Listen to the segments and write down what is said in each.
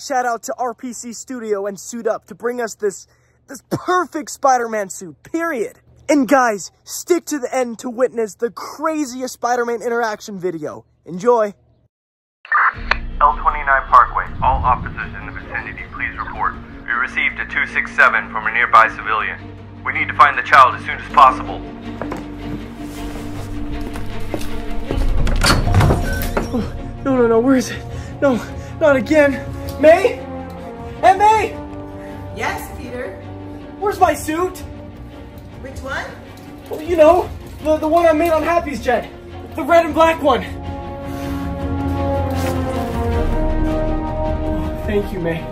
shout out to RPC Studio and Suit Up to bring us this, this perfect Spider-Man suit, period. And guys, stick to the end to witness the craziest Spider-Man interaction video. Enjoy. L29 Parkway. All officers in the vicinity, please report. We received a 267 from a nearby civilian. We need to find the child as soon as possible. Oh, no, no, no, where is it? No, not again. May? Hey, May! Yes, Peter. Where's my suit? Which one? Well, you know, the, the one I made on Happy's Jet. The red and black one. Oh, thank you, May.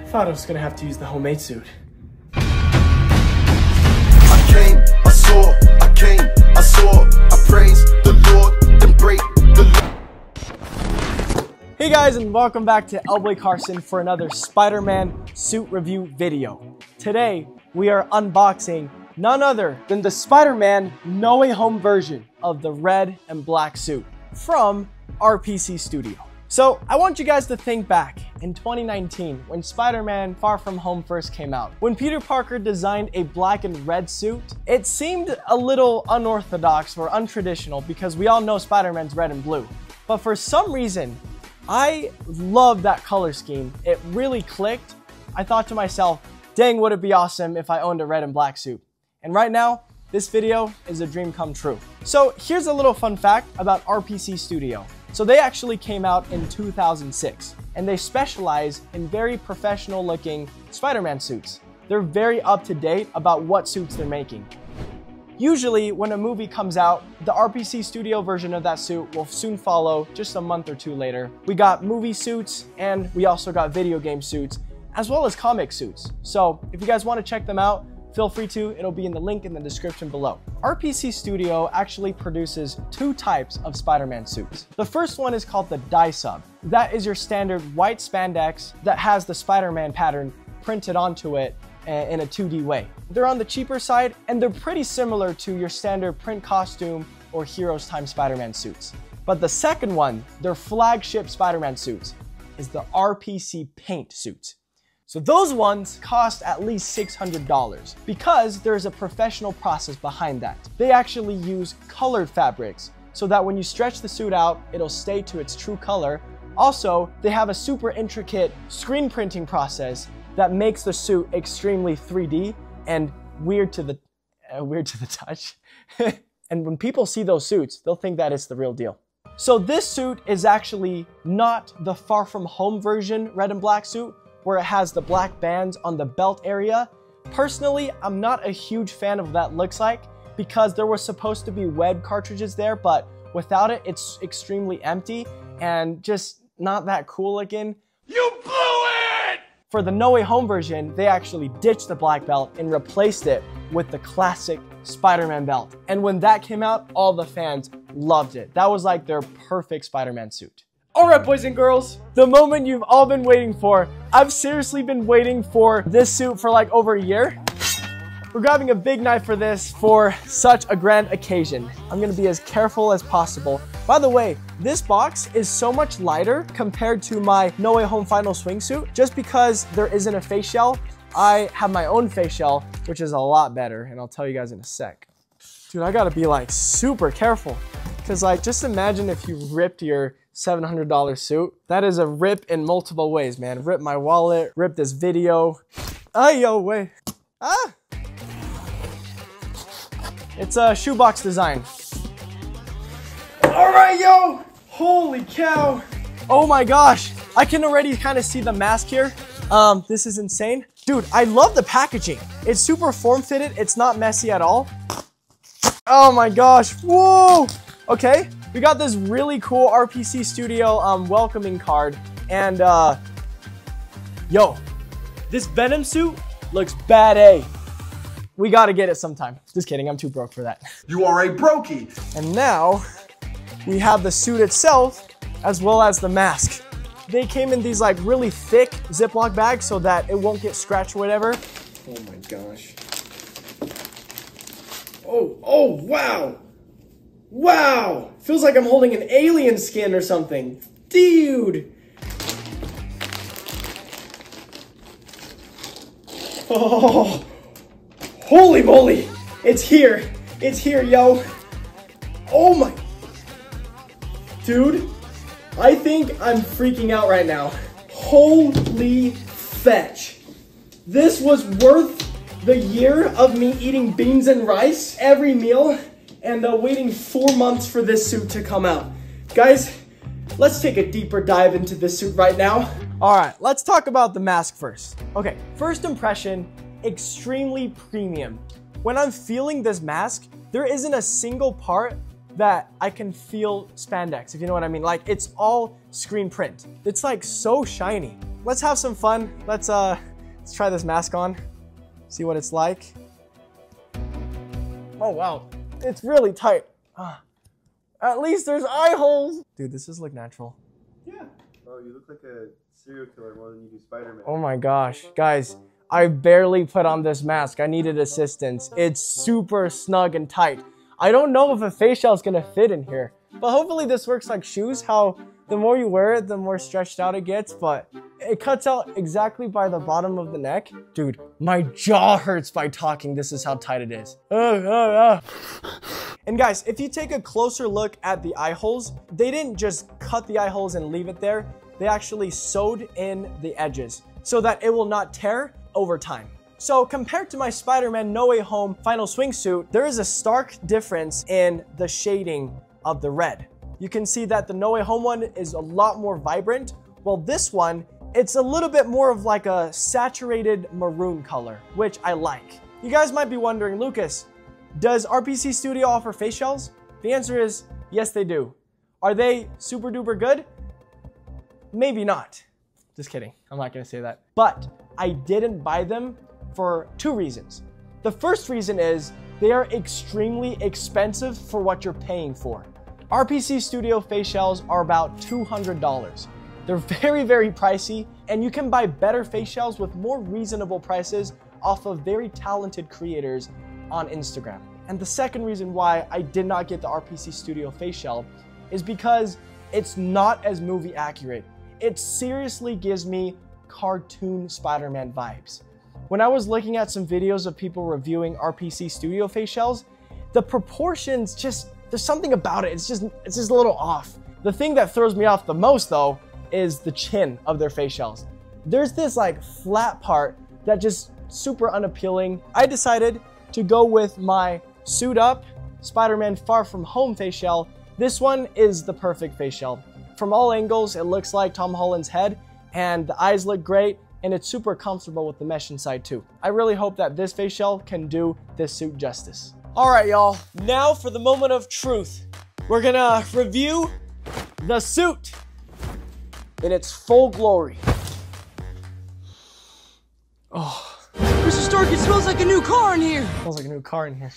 I thought I was gonna have to use the homemade suit. I came, I saw, I came, I saw, I praise the Lord, then break the law. Hey guys, and welcome back to L Boy Carson for another Spider-Man suit review video. Today, we are unboxing none other than the Spider-Man No Way Home version of the red and black suit from RPC Studio. So I want you guys to think back in 2019 when Spider-Man Far From Home first came out. When Peter Parker designed a black and red suit, it seemed a little unorthodox or untraditional because we all know Spider-Man's red and blue. But for some reason, I love that color scheme. It really clicked. I thought to myself, dang, would it be awesome if I owned a red and black suit. And right now, this video is a dream come true. So here's a little fun fact about RPC Studio. So they actually came out in 2006 and they specialize in very professional looking Spider-Man suits. They're very up to date about what suits they're making. Usually, when a movie comes out, the RPC Studio version of that suit will soon follow just a month or two later. We got movie suits and we also got video game suits, as well as comic suits. So if you guys want to check them out, feel free to. It'll be in the link in the description below. RPC Studio actually produces two types of Spider-Man suits. The first one is called the Dye-Sub. That is your standard white spandex that has the Spider-Man pattern printed onto it eh, in a 2D way. They're on the cheaper side and they're pretty similar to your standard print costume or Heroes Time Spider-Man suits. But the second one, their flagship Spider-Man suits, is the RPC Paint suits. So those ones cost at least $600 because there's a professional process behind that. They actually use colored fabrics so that when you stretch the suit out, it'll stay to its true color. Also, they have a super intricate screen printing process that makes the suit extremely 3D and weird to the uh, weird to the touch. and when people see those suits, they'll think that it's the real deal. So this suit is actually not the Far From Home version red and black suit where it has the black bands on the belt area. Personally, I'm not a huge fan of what that looks like because there was supposed to be web cartridges there, but without it, it's extremely empty and just not that cool looking. You blew! For the No Way Home version, they actually ditched the black belt and replaced it with the classic Spider-Man belt. And when that came out, all the fans loved it. That was like their perfect Spider-Man suit. All right, boys and girls, the moment you've all been waiting for. I've seriously been waiting for this suit for like over a year. We're grabbing a big knife for this for such a grand occasion. I'm gonna be as careful as possible. By the way, this box is so much lighter compared to my No Way Home Final Swing suit. Just because there isn't a face shell, I have my own face shell, which is a lot better, and I'll tell you guys in a sec. Dude, I gotta be like super careful. Cause like, just imagine if you ripped your $700 suit. That is a rip in multiple ways, man. Rip my wallet, rip this video. Ayo, way. Ah! It's a shoebox design. Right, yo! Holy cow! Oh my gosh, I can already kind of see the mask here. Um, this is insane. Dude, I love the packaging. It's super form-fitted. It's not messy at all. Oh my gosh, whoa! Okay, we got this really cool RPC Studio um, welcoming card. And, uh, yo, this Venom suit looks bad A. We gotta get it sometime. Just kidding, I'm too broke for that. You are a brokey. And now, we have the suit itself, as well as the mask. They came in these like really thick Ziploc bags so that it won't get scratched or whatever. Oh my gosh. Oh, oh, wow. Wow. Feels like I'm holding an alien skin or something. Dude. Oh, holy moly. It's here. It's here, yo. Oh my Dude, I think I'm freaking out right now. Holy fetch. This was worth the year of me eating beans and rice every meal and uh, waiting four months for this suit to come out. Guys, let's take a deeper dive into this suit right now. All right, let's talk about the mask first. Okay, first impression, extremely premium. When I'm feeling this mask, there isn't a single part that I can feel spandex, if you know what I mean. Like it's all screen print. It's like so shiny. Let's have some fun. Let's uh, let's try this mask on, see what it's like. Oh wow, it's really tight. Ah. At least there's eye holes. Dude, this does look natural. Yeah. Oh, you look like a serial killer more than you do Spider-Man. Oh my gosh, guys, I barely put on this mask. I needed assistance. It's super snug and tight. I don't know if a face shell is gonna fit in here, but hopefully this works like shoes, how the more you wear it, the more stretched out it gets, but it cuts out exactly by the bottom of the neck. Dude, my jaw hurts by talking. This is how tight it is. Uh, uh, uh. And guys, if you take a closer look at the eye holes, they didn't just cut the eye holes and leave it there. They actually sewed in the edges so that it will not tear over time. So compared to my Spider-Man No Way Home Final Swingsuit, there is a stark difference in the shading of the red. You can see that the No Way Home one is a lot more vibrant, while this one, it's a little bit more of like a saturated maroon color, which I like. You guys might be wondering, Lucas, does RPC Studio offer face shells? The answer is yes, they do. Are they super duper good? Maybe not. Just kidding. I'm not gonna say that. But I didn't buy them for two reasons. The first reason is they are extremely expensive for what you're paying for. RPC Studio face shells are about $200. They're very, very pricey, and you can buy better face shells with more reasonable prices off of very talented creators on Instagram. And the second reason why I did not get the RPC Studio face shell is because it's not as movie accurate. It seriously gives me cartoon Spider-Man vibes. When I was looking at some videos of people reviewing RPC Studio face shells, the proportions just, there's something about it. It's just, it's just a little off. The thing that throws me off the most though is the chin of their face shells. There's this like flat part that just super unappealing. I decided to go with my suit up Spider-Man Far From Home face shell. This one is the perfect face shell. From all angles, it looks like Tom Holland's head and the eyes look great and it's super comfortable with the mesh inside too. I really hope that this face shell can do this suit justice. All right, y'all, now for the moment of truth. We're gonna review the suit in its full glory. Oh. Mr. Stark, it smells like a new car in here. Smells like a new car in here.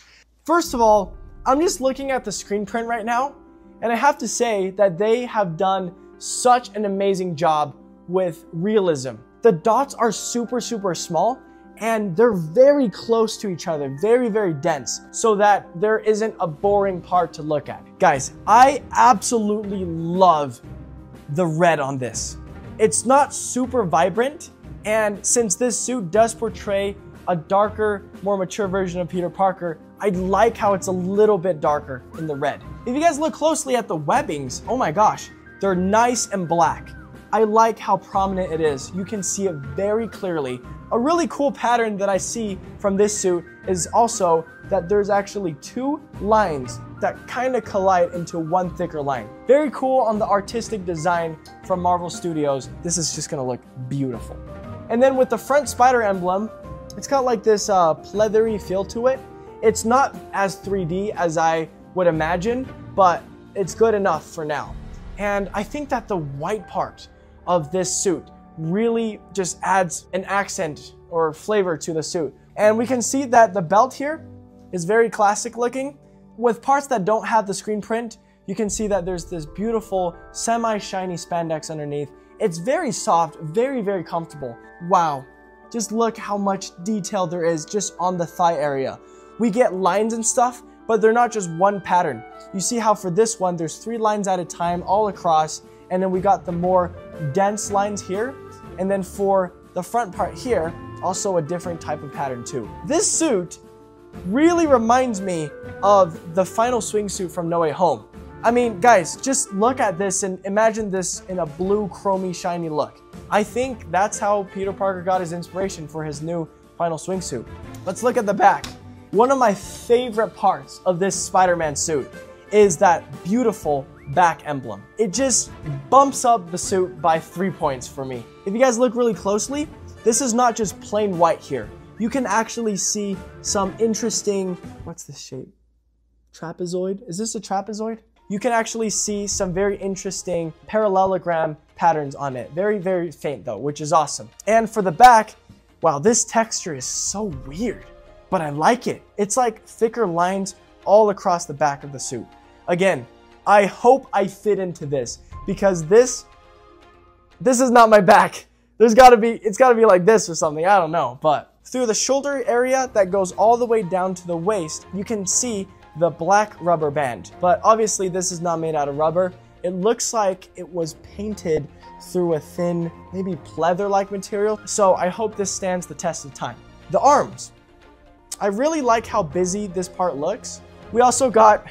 First of all, I'm just looking at the screen print right now, and I have to say that they have done such an amazing job with realism. The dots are super, super small, and they're very close to each other, very, very dense, so that there isn't a boring part to look at. Guys, I absolutely love the red on this. It's not super vibrant, and since this suit does portray a darker, more mature version of Peter Parker, I like how it's a little bit darker in the red. If you guys look closely at the webbings, oh my gosh, they're nice and black. I like how prominent it is. You can see it very clearly. A really cool pattern that I see from this suit is also that there's actually two lines that kind of collide into one thicker line. Very cool on the artistic design from Marvel Studios. This is just gonna look beautiful. And then with the front spider emblem, it's got like this uh, pleathery feel to it. It's not as 3D as I would imagine, but it's good enough for now. And I think that the white part of this suit really just adds an accent or flavor to the suit. And we can see that the belt here is very classic looking. With parts that don't have the screen print, you can see that there's this beautiful semi-shiny spandex underneath. It's very soft, very, very comfortable. Wow, just look how much detail there is just on the thigh area. We get lines and stuff, but they're not just one pattern. You see how for this one, there's three lines at a time all across, and then we got the more dense lines here. And then for the front part here, also a different type of pattern too. This suit really reminds me of the final swingsuit from No Way Home. I mean, guys, just look at this and imagine this in a blue, chromy, shiny look. I think that's how Peter Parker got his inspiration for his new final swingsuit. Let's look at the back. One of my favorite parts of this Spider-Man suit is that beautiful back emblem. It just bumps up the suit by three points for me. If you guys look really closely, this is not just plain white here. You can actually see some interesting, what's this shape? Trapezoid? Is this a trapezoid? You can actually see some very interesting parallelogram patterns on it. Very, very faint though, which is awesome. And for the back, wow, this texture is so weird, but I like it. It's like thicker lines all across the back of the suit. Again, I hope I fit into this because this, this is not my back. There's gotta be, it's gotta be like this or something, I don't know. But through the shoulder area that goes all the way down to the waist, you can see the black rubber band. But obviously this is not made out of rubber. It looks like it was painted through a thin, maybe pleather-like material. So I hope this stands the test of time. The arms. I really like how busy this part looks. We also got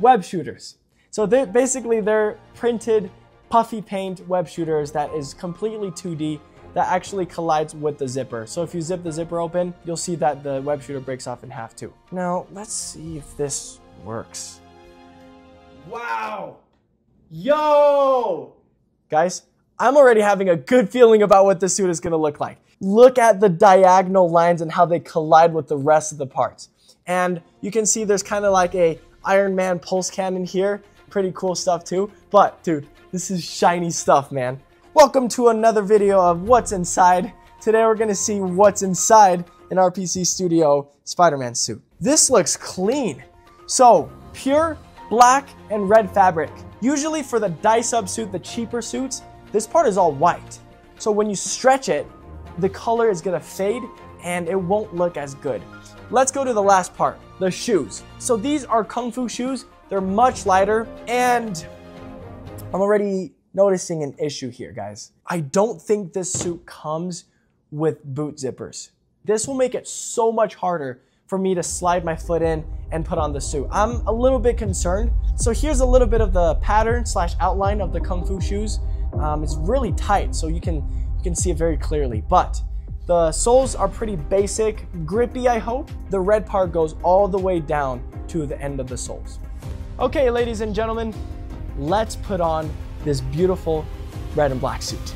web shooters. So they're, basically they're printed puffy paint web shooters that is completely 2D that actually collides with the zipper. So if you zip the zipper open, you'll see that the web shooter breaks off in half too. Now, let's see if this works. Wow! Yo! Guys, I'm already having a good feeling about what this suit is gonna look like. Look at the diagonal lines and how they collide with the rest of the parts. And you can see there's kind of like a Iron Man pulse cannon here. Pretty cool stuff too. But dude, this is shiny stuff, man. Welcome to another video of What's Inside. Today we're gonna see what's inside an RPC Studio Spider-Man suit. This looks clean. So, pure black and red fabric. Usually for the dye-sub suit, the cheaper suits, this part is all white. So when you stretch it, the color is gonna fade and it won't look as good. Let's go to the last part, the shoes. So these are Kung Fu shoes. They're much lighter and I'm already noticing an issue here, guys. I don't think this suit comes with boot zippers. This will make it so much harder for me to slide my foot in and put on the suit. I'm a little bit concerned. So here's a little bit of the pattern slash outline of the Kung Fu shoes. Um, it's really tight, so you can, you can see it very clearly. But the soles are pretty basic, grippy, I hope. The red part goes all the way down to the end of the soles. Okay, ladies and gentlemen, let's put on this beautiful red and black suit.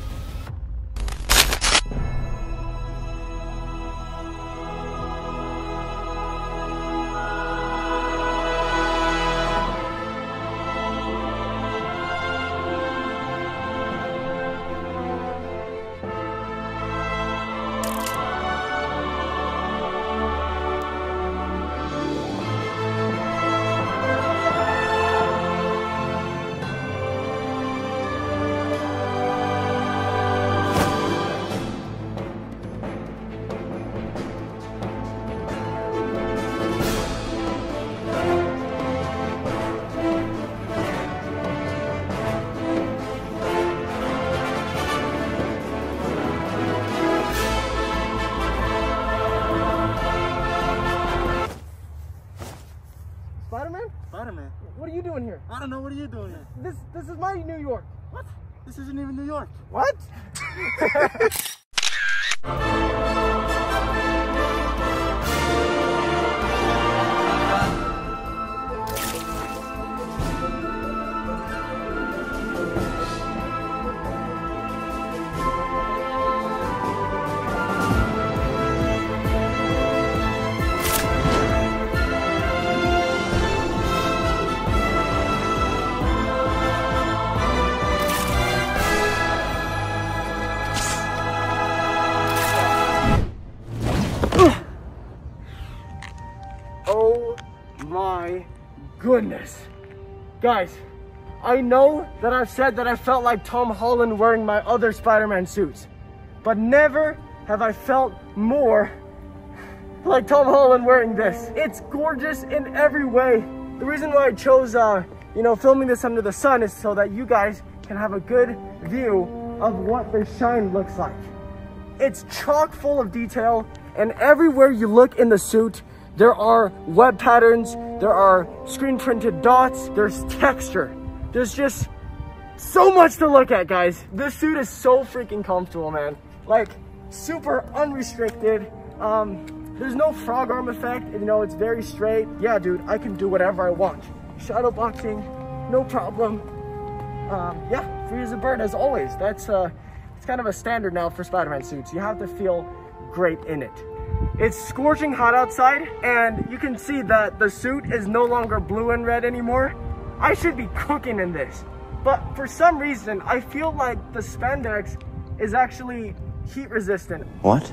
This is my New York. What? This isn't even New York. What? Guys, I know that I've said that I felt like Tom Holland wearing my other Spider-Man suits, but never have I felt more like Tom Holland wearing this. It's gorgeous in every way. The reason why I chose, uh, you know, filming this under the sun is so that you guys can have a good view of what the shine looks like. It's chock full of detail, and everywhere you look in the suit, there are web patterns, there are screen printed dots, there's texture. There's just so much to look at, guys. This suit is so freaking comfortable, man. Like, super unrestricted. Um, there's no frog arm effect, you know, it's very straight. Yeah, dude, I can do whatever I want. Shadow boxing, no problem. Um, yeah, free as a bird as always. That's uh, it's kind of a standard now for Spider-Man suits. You have to feel great in it. It's scorching hot outside, and you can see that the suit is no longer blue and red anymore. I should be cooking in this, but for some reason, I feel like the spandex is actually heat resistant. What?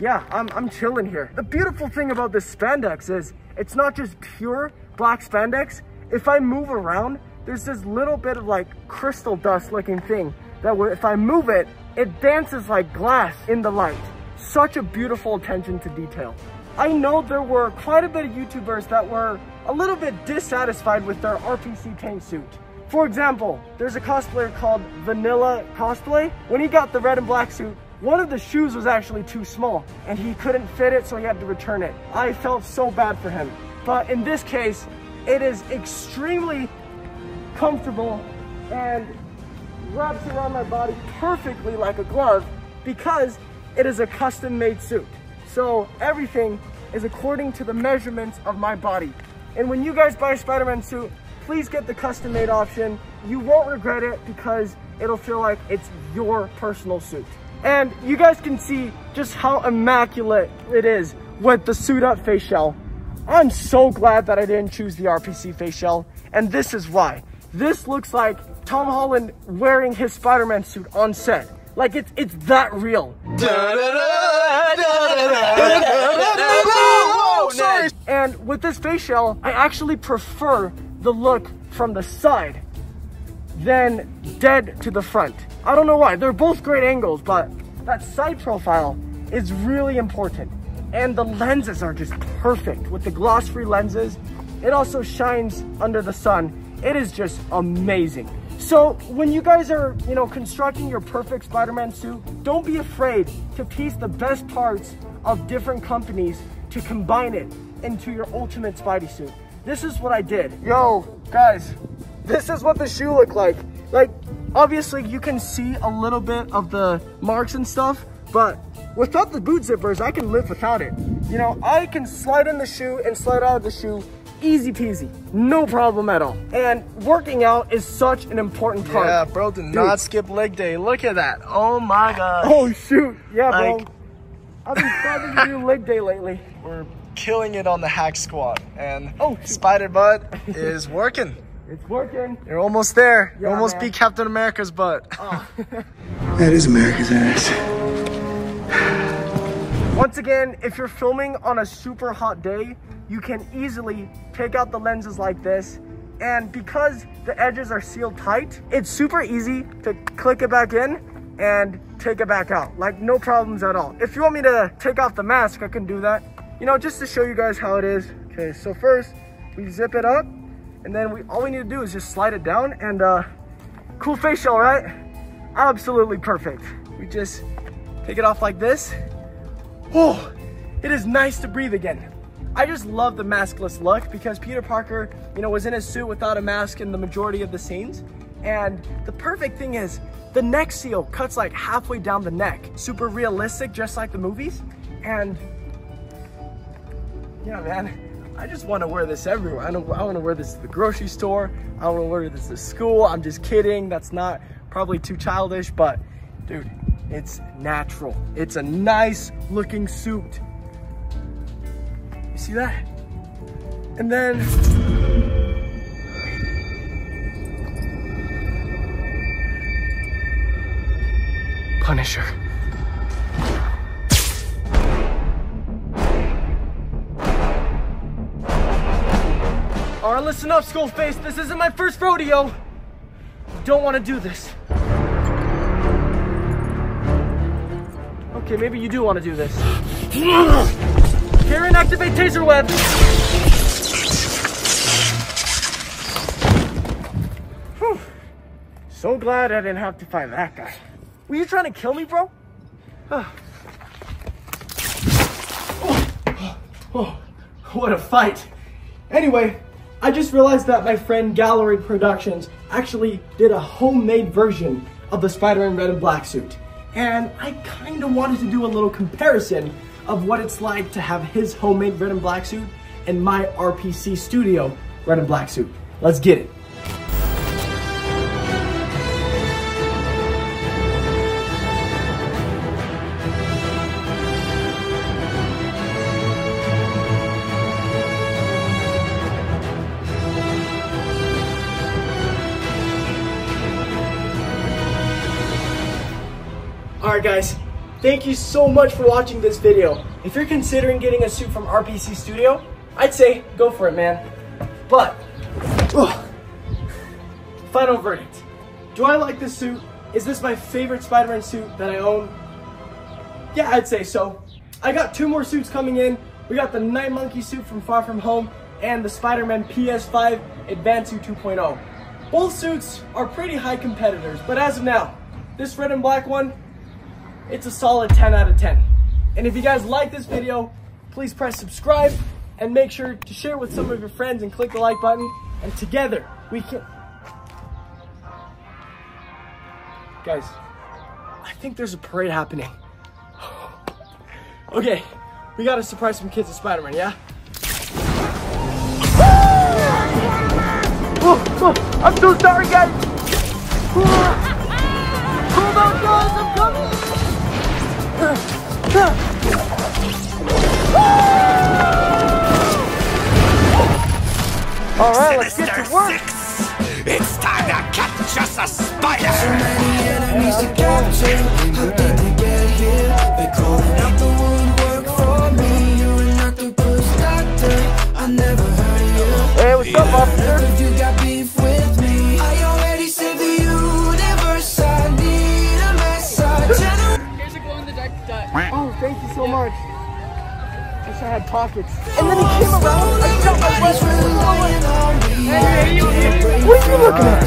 Yeah, I'm, I'm chilling here. The beautiful thing about this spandex is it's not just pure black spandex. If I move around, there's this little bit of like crystal dust looking thing that if I move it, it dances like glass in the light. Such a beautiful attention to detail. I know there were quite a bit of YouTubers that were a little bit dissatisfied with their RPC paint suit. For example, there's a cosplayer called Vanilla Cosplay. When he got the red and black suit, one of the shoes was actually too small and he couldn't fit it, so he had to return it. I felt so bad for him. But in this case, it is extremely comfortable and wraps around my body perfectly like a glove because it is a custom made suit. So everything is according to the measurements of my body. And when you guys buy a Spider-Man suit, please get the custom made option. You won't regret it because it'll feel like it's your personal suit. And you guys can see just how immaculate it is with the suit up face shell. I'm so glad that I didn't choose the RPC face shell. And this is why. This looks like Tom Holland wearing his Spider-Man suit on set. Like it's, it's that real. And with this face shell, I actually prefer the look from the side than dead to the front. I don't know why. They're both great angles, but that side profile is really important. And the lenses are just perfect with the gloss-free lenses. It also shines under the sun. It is just amazing. So when you guys are, you know, constructing your perfect Spider-Man suit, don't be afraid to piece the best parts of different companies to combine it into your ultimate Spidey suit. This is what I did. Yo, guys, this is what the shoe looked like. Like, obviously you can see a little bit of the marks and stuff, but without the boot zippers, I can live without it. You know, I can slide in the shoe and slide out of the shoe easy peasy, no problem at all. And working out is such an important part. Yeah, bro, do Dude. not skip leg day. Look at that. Oh my god. Oh shoot, yeah, bro. I've been starting to do leg day lately. We're killing it on the hack squat. And Oh, shoot. Spider Butt is working. It's working. You're almost there. You Yeah, almost man. beat Captain America's butt. Oh. That is America's ass. Once again, if you're filming on a super hot day, you can easily take out the lenses like this. And because the edges are sealed tight, it's super easy to click it back in and take it back out. Like no problems at all. If you want me to take off the mask, I can do that. You know, just to show you guys how it is. Okay, so first we zip it up and then we all we need to do is just slide it down and uh, cool shell, right? Absolutely perfect. We just take it off like this Oh, it is nice to breathe again. I just love the maskless look because Peter Parker, you know, was in his suit without a mask in the majority of the scenes. And the perfect thing is the neck seal cuts like halfway down the neck. Super realistic, just like the movies. And yeah, man, I just want to wear this everywhere. I, don't, I want to wear this to the grocery store. I want to wear this to school. I'm just kidding. That's not probably too childish, but dude, it's natural. It's a nice looking suit. You see that? And then Punisher. All right, listen up, Skullface. This isn't my first rodeo. Don't want to do this. Okay, maybe you do want to do this. Karen, activate taser web! Whew. So glad I didn't have to find that guy. Were you trying to kill me, bro? Oh. Oh. oh, what a fight. Anyway, I just realized that my friend Galaroid Productions actually did a homemade version of the Spider-Man Red and Black suit. And I kind of wanted to do a little comparison of what it's like to have his homemade red and black suit and my RPC Studio red and black suit. Let's get it. Guys, thank you so much for watching this video. If you're considering getting a suit from RPC Studio, I'd say go for it, man. But, final verdict. Do I like this suit? Is this my favorite Spider-Man suit that I own? Yeah, I'd say so. I got two more suits coming in. We got the Night Monkey suit from Far From Home and the Spider-Man PS5 Advanced Suit 2.0. Both suits are pretty high competitors, but as of now, this red and black one, it's a solid 10 out of 10. And if you guys like this video, please press subscribe and make sure to share with some of your friends and click the like button. And together we can... Guys, I think there's a parade happening. okay, we gotta surprise some kids at Spider-Man, yeah? Oh, oh, I'm so sorry, guys! Hold on, guys! All right, let's get to work. It's time to catch us a spider. So many enemies to capture. How did they get here? They're calling out the much. I wish I had pockets. And then he came around. I got my weapon. Hey, what are you looking at?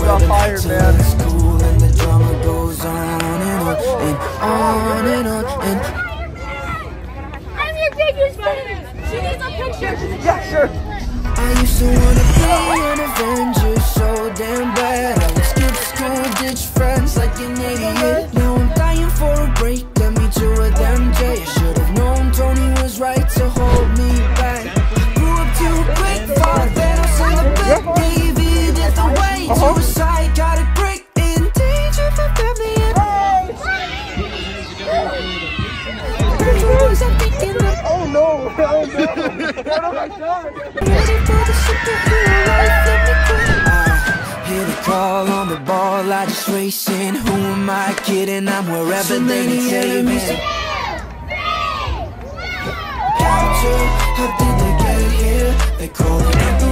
Got fired, man. School and the drama goes on and on and on and on and I'm your biggest fan. She needs a picture. Yeah, sure. I used to wanna be an Avenger so damn bad. I would skip school, ditch friends like an idiot. Now I'm dying for a break. The way to a side. Got a great in danger for family and Oh no! Oh no! Oh my god! Ready for the superhero let me. Ah, Hear the call on the ball, I just racing. Who am I kidding? I'm wherever they need saving. Capture, how did they get here? They calling out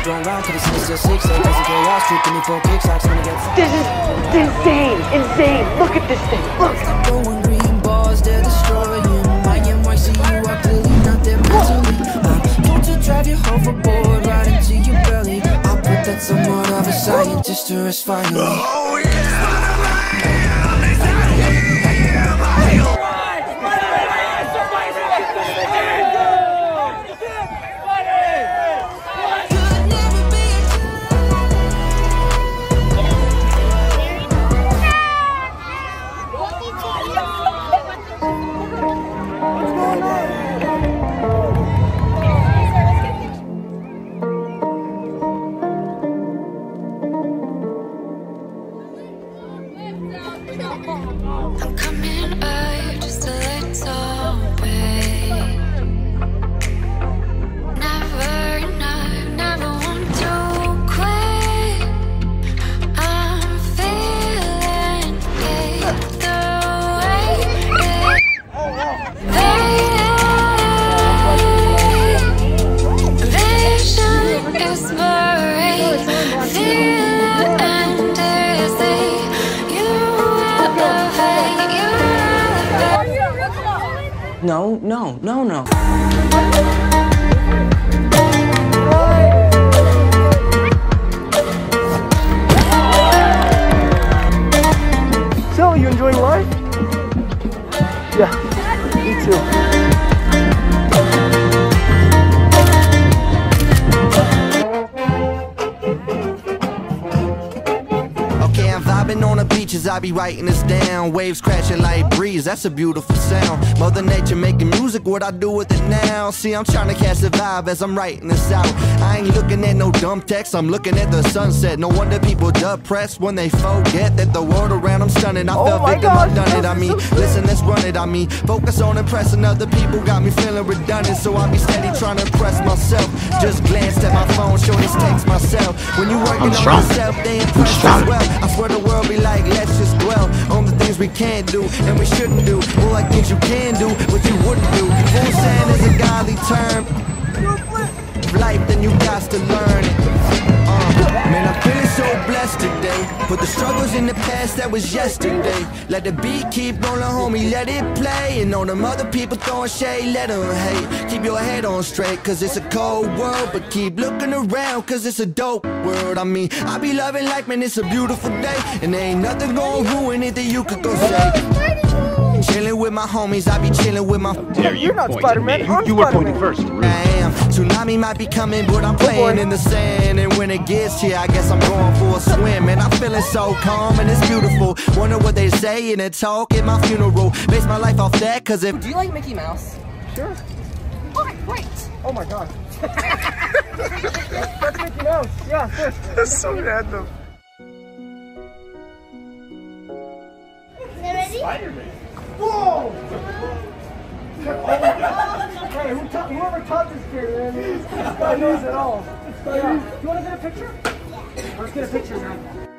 There's a dude drawn around to the sinister six that doesn't care lost. Tripping me four kicks, I'm gonna get This is insane, insane. Look at this thing. Look. Going green balls, they're destroying my NYCU are clearly not there mentally. I'm going to drive you overboard right into your belly. I'll put that somewhat of a scientist to rest finally. Oh yeah. 你这样。I be writing this down. Waves crashing like breeze, that's a beautiful sound. Mother Nature making music, what I do with it now? See, I'm trying to catch the vibe as I'm writing this out. I ain't looking at no dumb text, I'm looking at the sunset. No wonder people depressed when they forget that the world around them stunning. I Oh felt my victim, God, I done it. I mean, listen, let's run it. I mean, focus on impressing other people, got me feeling redundant. So I be steady trying to impress myself. Just glanced at my phone, showing this text myself. When you working I'm on strong. yourself, they I'm impress strong. as well. I swear the world be like, let's just dwell on the things we can't do and we shouldn't do. More like things you can do, what you wouldn't do. Full sand is a godly term. Life, then you got to learn it. Uh, man, I'm feeling so blessed today. Put the struggles in the past that was yesterday. Let the beat keep rolling, homie, let it play. And all them other people throwing shade, let them hate. Keep your head on straight, cause it's a cold world. But keep looking around, cause it's a dope world. I mean, I be loving life, man, it's a beautiful day. And there ain't nothing gonna ruin it that you could go say. Chilling with my homies, I be chilling with my. Dare you You're not Spider-Man, at You were Spider-Man. pointing first. I am. Tsunami might be coming, but I'm playing in the sand. And when it gets here, I guess I'm going for a swim. And I'm feeling so calm and it's beautiful. Wonder what they say in the talk at my funeral. Base my life off that, cause if. Do you like Mickey Mouse? Sure. Oh, great. Oh my god. That's Mickey Mouse. Yeah, sure. That's so random. Whoa! Oh Hey, who ta- whoever taught this kid, man, this guy knows at all. Yeah. You want to get a picture? Let's get a picture, man.